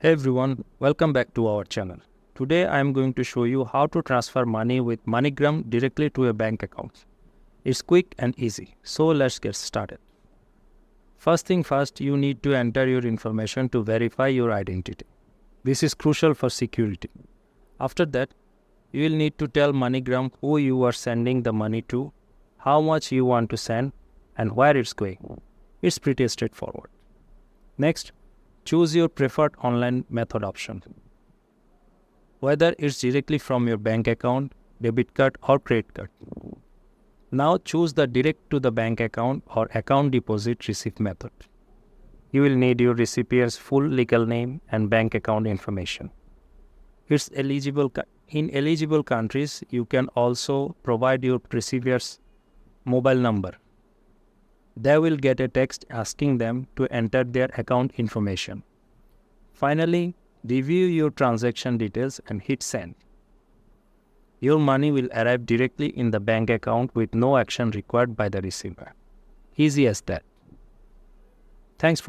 Hey everyone, welcome back to our channel. Today I am going to show you how to transfer money with MoneyGram directly to a bank account. It's quick and easy, so let's get started. First thing first, you need to enter your information to verify your identity. This is crucial for security. After that, you will need to tell MoneyGram who you are sending the money to, how much you want to send, and where it's going. It's pretty straightforward. Next, choose your preferred online method option. Whether it's directly from your bank account, debit card, or credit card. Now choose the direct to the bank account or account deposit receipt method. You will need your recipient's full legal name and bank account information. It's eligible in eligible countries. You can also provide your recipier's mobile number. They will get a text asking them to enter their account information. Finally, review your transaction details and hit send. Your money will arrive directly in the bank account with no action required by the receiver. Easy as that. Thanks for